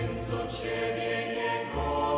tym, co Ciebie nie kocha.